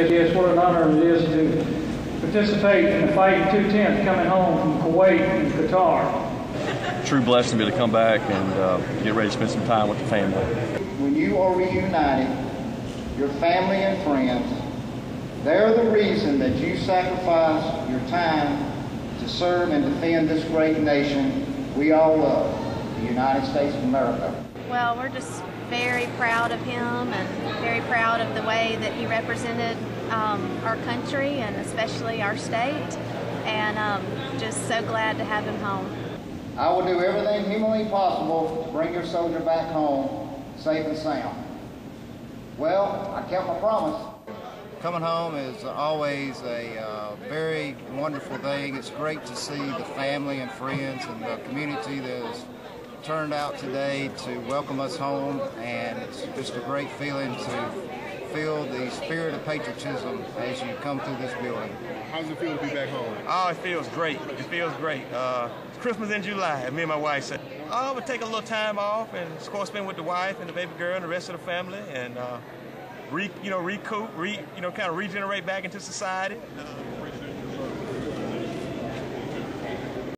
Yes, what an honor it is to participate in the fight two tenths coming home from Kuwait and Qatar. True blessing to be able to come back and uh, get ready to spend some time with the family. When you are reunited, your family and friends, they're the reason that you sacrifice your time to serve and defend this great nation we all love, the United States of America. Well, we're just very proud of him and very proud of the way that he represented um, our country and especially our state. And um, just so glad to have him home. I will do everything humanly possible to bring your soldier back home safe and sound. Well, I kept my promise. Coming home is always a uh, very wonderful thing. It's great to see the family and friends and the community that has turned out today to welcome us home, and it's just a great feeling to feel the spirit of patriotism as you come through this building. How does it feel to be back home? Oh, it feels great. It feels great. Uh, it's Christmas in July. Me and my wife said, oh, we'll take a little time off and, of course, spend with the wife and the baby girl and the rest of the family and, uh, re, you know, recoup, re, you know, kind of regenerate back into society. Uh,